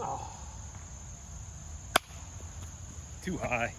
Oh. Too high.